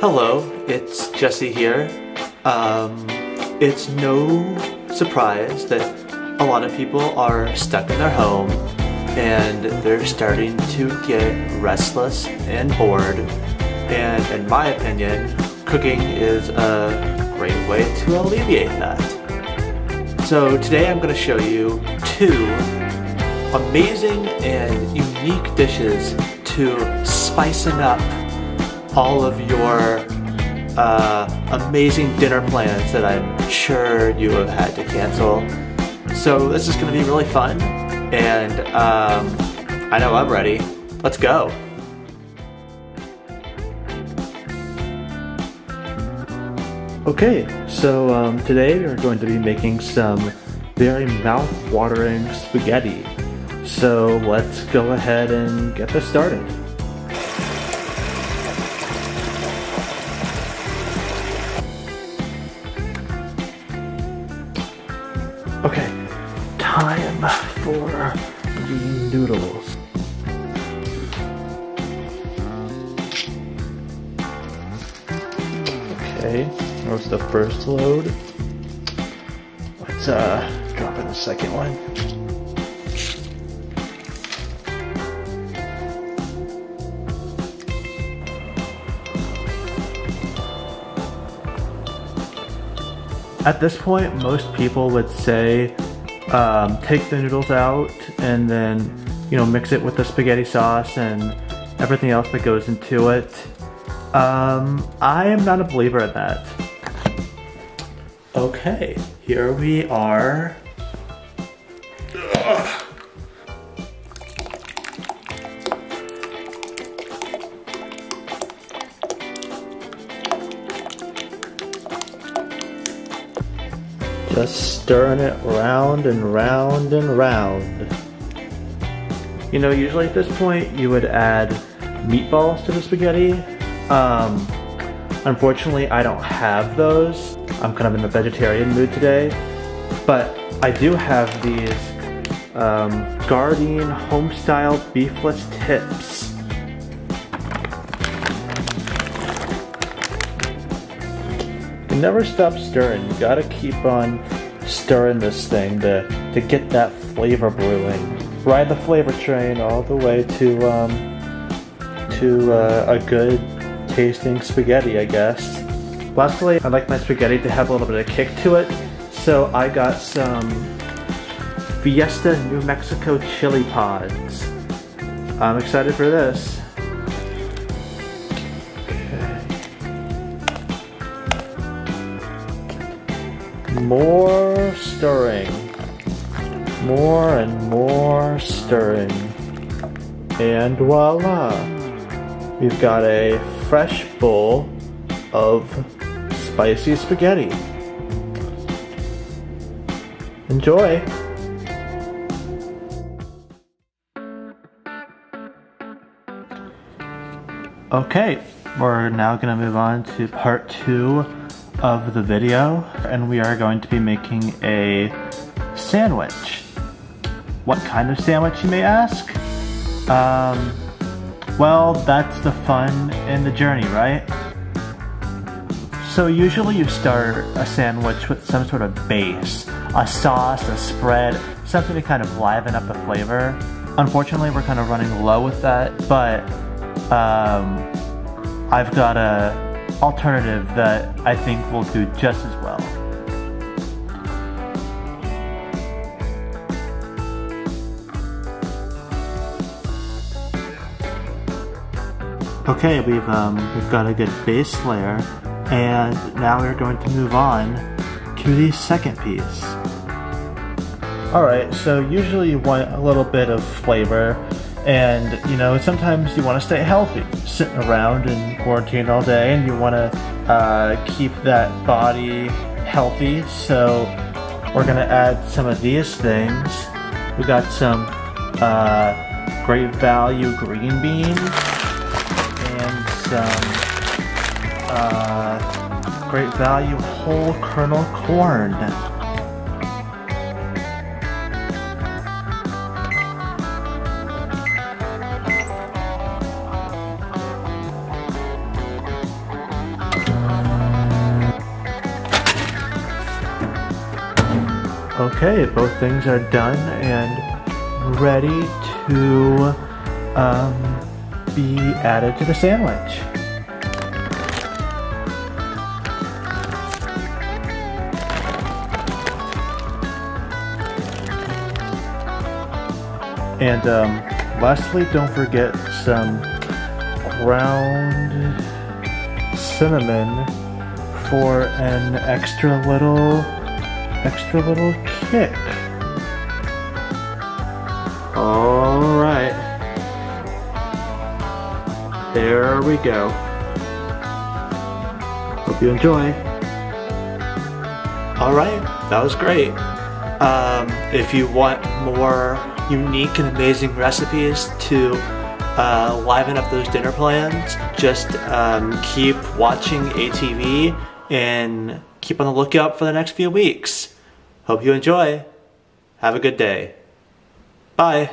Hello, it's Jesse here. Um, it's no surprise that a lot of people are stuck in their home and they're starting to get restless and bored. And in my opinion, cooking is a great way to alleviate that. So today I'm going to show you two amazing and unique dishes to spicing up all of your uh, amazing dinner plans that I'm sure you have had to cancel. So this is going to be really fun, and um, I know I'm ready. Let's go. Okay, so um, today we're going to be making some very mouth-watering spaghetti. So let's go ahead and get this started. Okay, time for the noodles. Okay, that was the first load. Let's uh, drop in the second one. At this point, most people would say um, take the noodles out and then, you know, mix it with the spaghetti sauce and everything else that goes into it. Um, I am not a believer in that. Okay, here we are. Stirring it round and round and round. You know, usually at this point you would add meatballs to the spaghetti. Um, unfortunately, I don't have those. I'm kind of in the vegetarian mood today. But I do have these um, Gardein Homestyle Beefless Tips. Never stop stirring. You gotta keep on stirring this thing to, to get that flavor brewing. Ride the flavor train all the way to um, to uh, a good tasting spaghetti, I guess. Lastly, I like my spaghetti to have a little bit of kick to it, so I got some Fiesta New Mexico chili pods. I'm excited for this. More stirring. More and more stirring. And voila! We've got a fresh bowl of spicy spaghetti. Enjoy! Okay, we're now going to move on to part two of the video, and we are going to be making a sandwich. What kind of sandwich, you may ask? Um, well, that's the fun in the journey, right? So usually you start a sandwich with some sort of base, a sauce, a spread, something to kind of liven up the flavor. Unfortunately, we're kind of running low with that, but um, I've got a alternative that I think will do just as well. Okay, we've um, we've got a good base layer, and now we're going to move on to the second piece. Alright, so usually you want a little bit of flavor and, you know, sometimes you want to stay healthy. Sitting around in quarantine all day and you want to uh, keep that body healthy. So we're going to add some of these things. We got some uh, great value green beans and some uh, great value whole kernel corn. Okay, both things are done and ready to um, be added to the sandwich. And um, lastly, don't forget some ground cinnamon for an extra little, extra little kick. All right. There we go. Hope you enjoy. All right, that was great. Um, if you want more unique and amazing recipes to uh, liven up those dinner plans, just um, keep watching ATV and keep on the lookout for the next few weeks. Hope you enjoy. Have a good day. Bye.